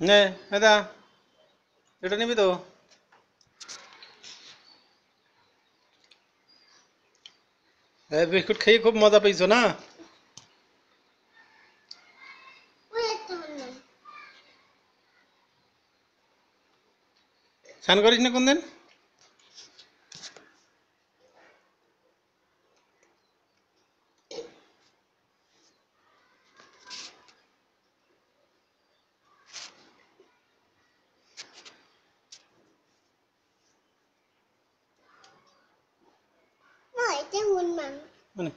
নে দাদা এটা নিবি তো। বিস্কুট খেয়ে খুব মজা পেয়েছ না? স্নান করিস না কোনদিন? one, ma'am. One.